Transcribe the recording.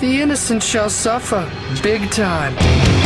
The innocent shall suffer, big time.